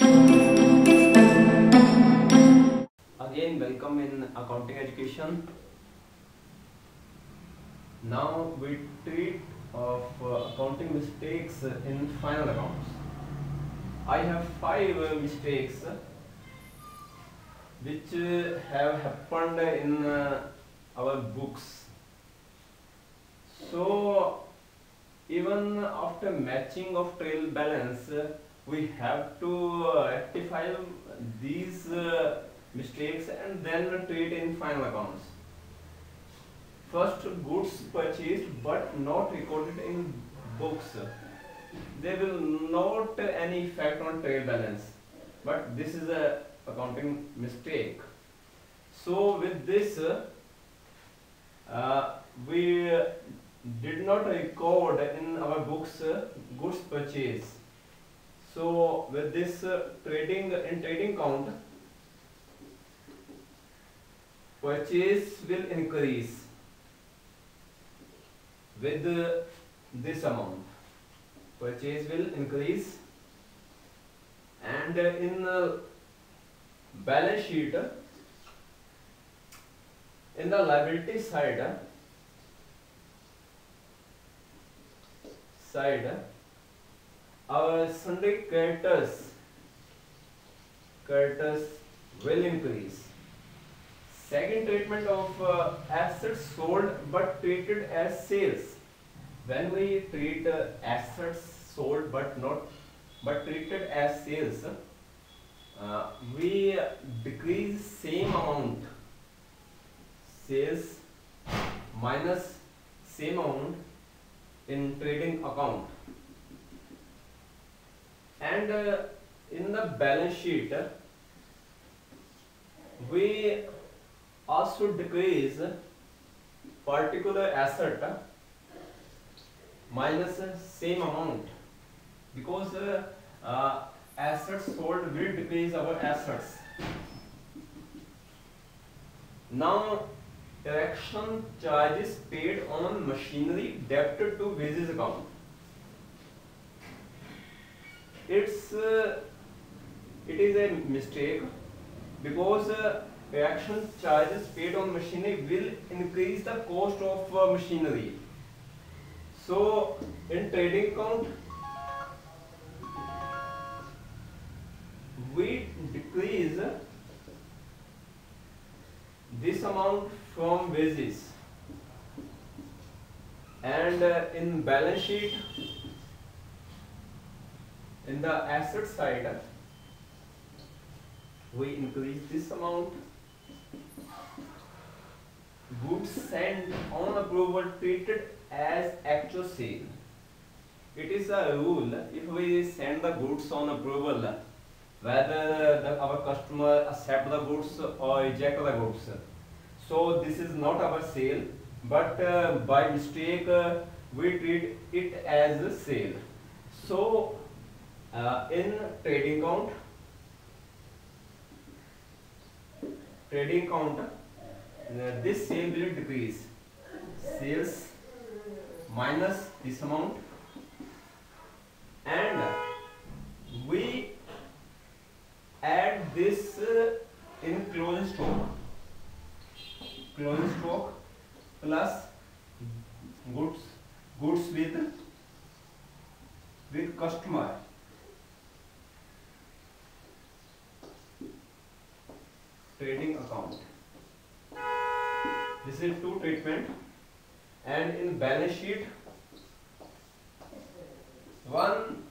Again, welcome in accounting education. Now we treat of uh, accounting mistakes in final accounts. I have five uh, mistakes which uh, have happened in uh, our books. So even after matching of trial balance, we have to uh, rectify these uh, mistakes and then treat in final accounts. First, goods purchased but not recorded in books. They will not any effect on trade balance, but this is a accounting mistake. So with this, uh, we did not record in our books uh, goods purchase. So with this uh, trading in trading count, purchase will increase with uh, this amount. Purchase will increase and uh, in uh, balance sheet in the liability side side our sundry creditors creditors will increase. Second treatment of uh, assets sold but treated as sales. When we treat uh, assets sold but not but treated as sales uh, we decrease same amount. Sales minus same amount in trading account and uh, in the balance sheet we also decrease particular asset minus same amount. Because uh, uh, assets sold will decrease our assets. Now erection charges paid on machinery debited to wages account it's uh, it is a mistake because uh, erection charges paid on machinery will increase the cost of uh, machinery. So in trading account we decrease this amount from wages. And uh, in balance sheet in the asset side we increase this amount. Goods sent on approval treated as actual sale. It is a rule if we send the goods on approval whether the, our customer accept the goods or reject the goods. So this is not our sale but uh, by mistake uh, we treat it as a sale. So uh, in trading count trading count uh, this sale will decrease. Sales minus this amount. And we add this uh, in closing stock. Closing stock plus goods goods with with customer trading account. This is two treatment. And in balance sheet one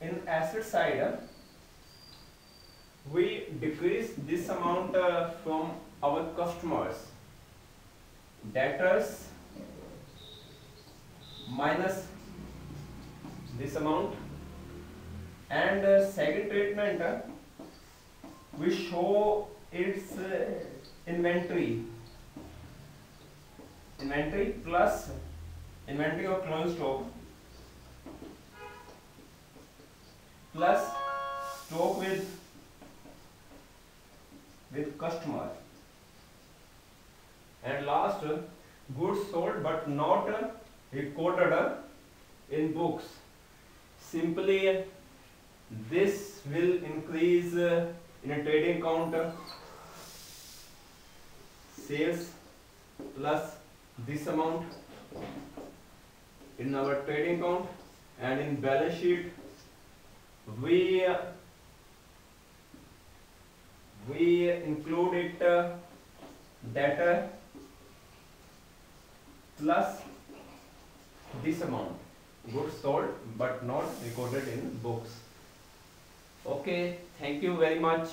in asset side uh, we decrease this amount uh, from our customers. Debtors minus this amount. And uh, second treatment uh, we show its uh, inventory. Inventory plus inventory of closed stock plus stock with with customer. And last goods sold but not recorded in books. Simply this will increase in a trading count sales plus this amount in our trading account and in balance sheet we uh, we include it uh, debtor plus this amount. Goods sold but not recorded in books. Okay thank you very much